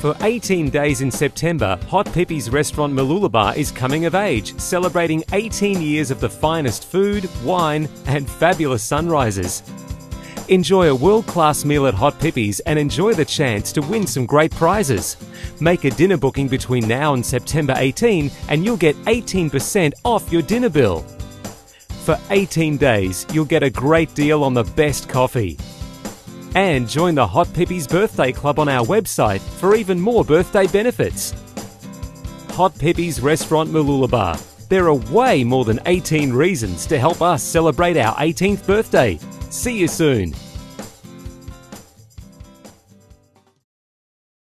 For 18 days in September, Hot Pipis restaurant Mooloolaba is coming of age, celebrating 18 years of the finest food, wine, and fabulous sunrises. Enjoy a world class meal at Hot Pipis and enjoy the chance to win some great prizes. Make a dinner booking between now and September 18 and you'll get 18% off your dinner bill. For 18 days, you'll get a great deal on the best coffee. And join the Hot Pipis Birthday Club on our website for even more birthday benefits. Hot Pipis Restaurant Mooloolaba. There are way more than 18 reasons to help us celebrate our 18th birthday. See you soon.